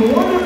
more